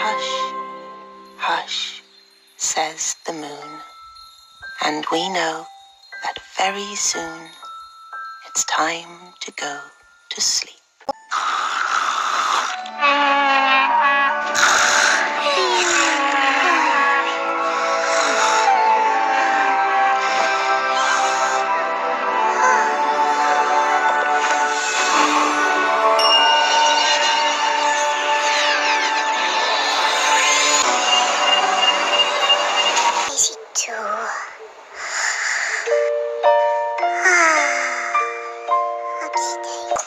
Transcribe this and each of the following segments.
Hush, hush, says the moon. And we know that very soon it's time to go to sleep.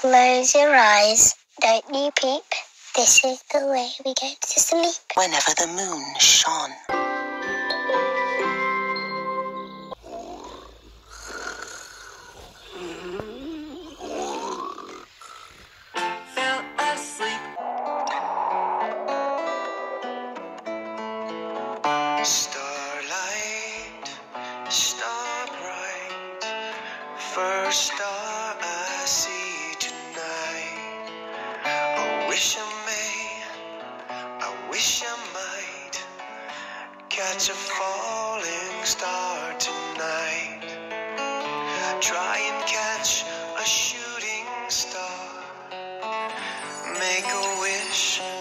Close your eyes. Don't you peep. This is the way we go to sleep. Whenever the moon shone. fell asleep. Starlight, star bright, first star I wish I may, I wish I might catch a falling star tonight. Try and catch a shooting star, make a wish.